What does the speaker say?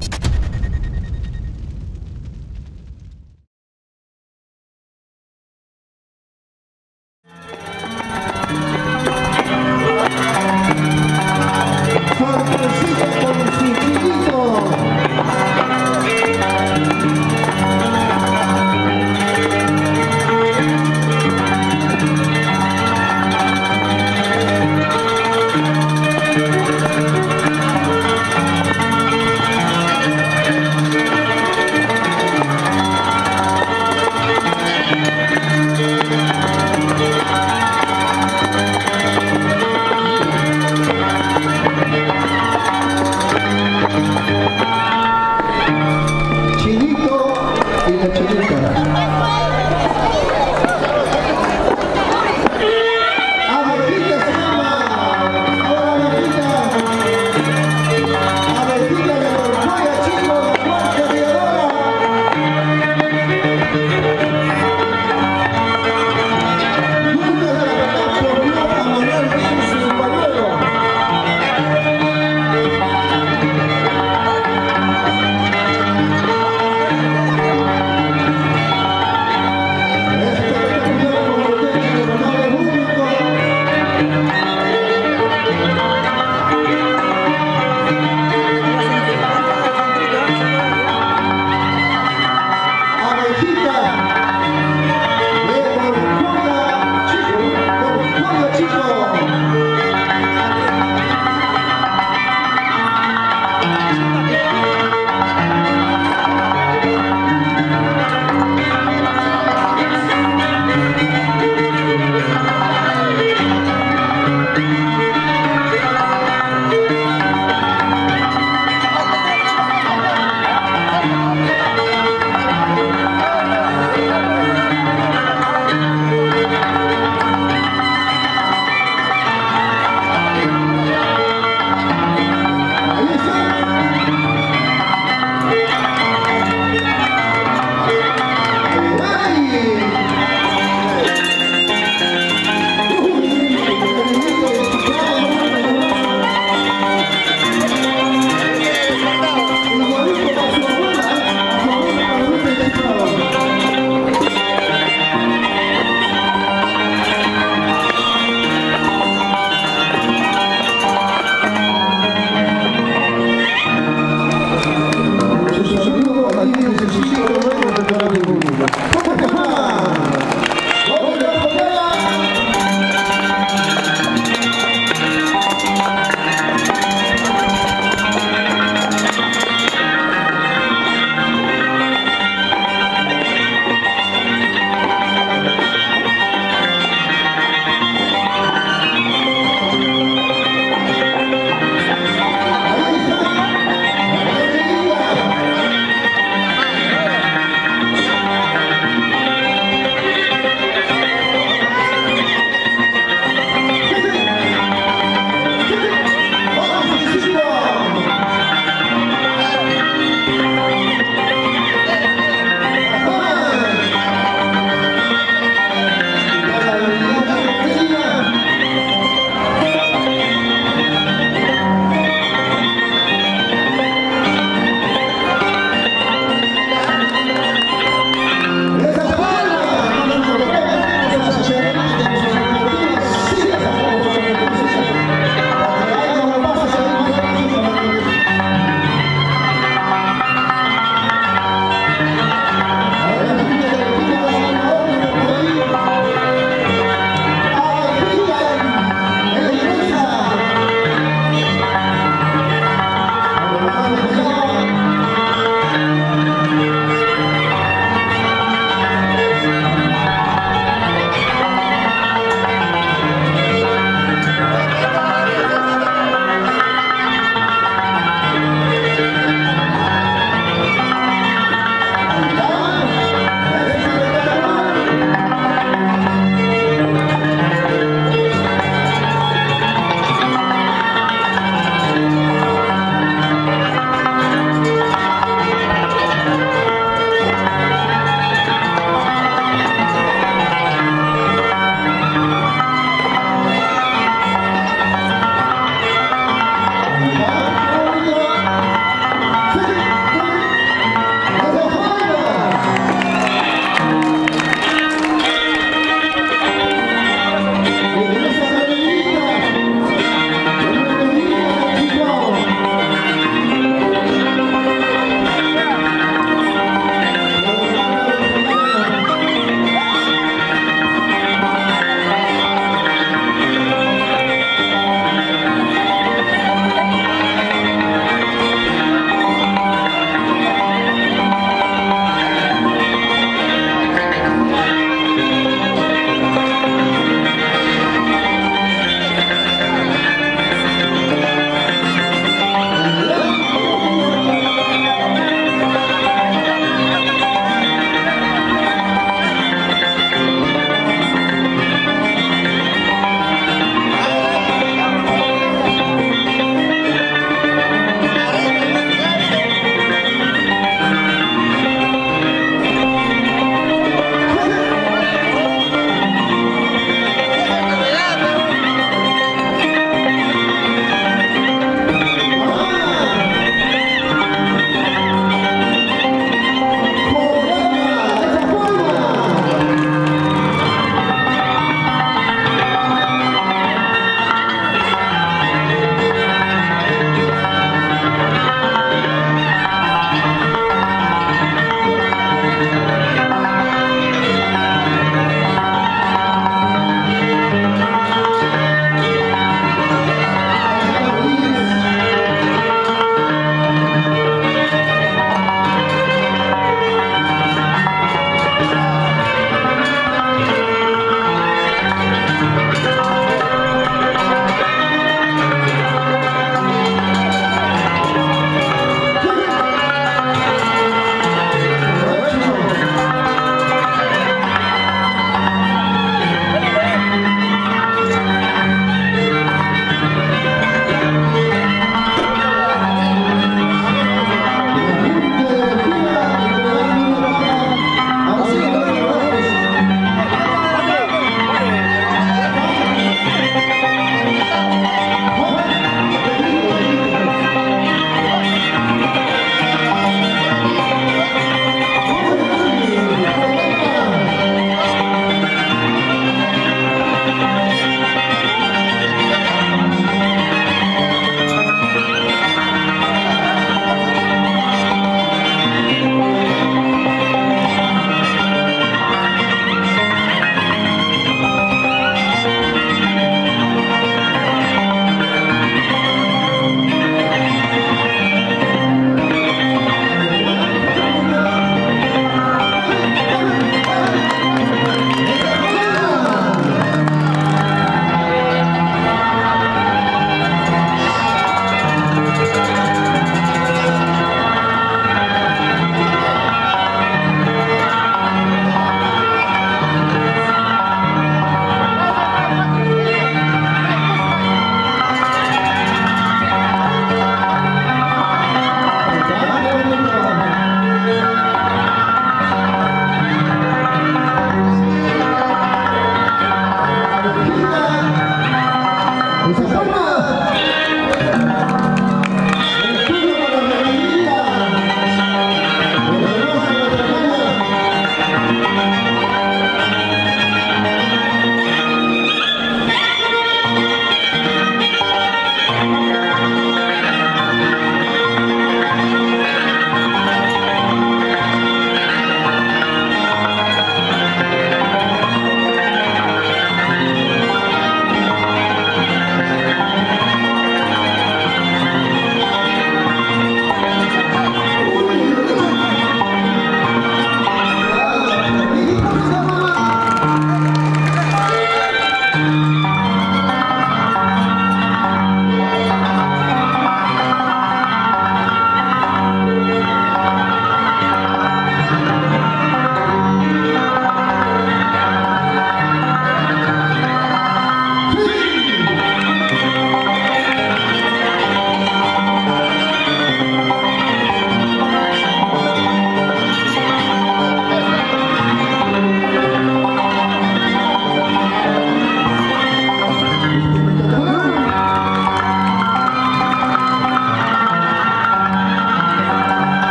you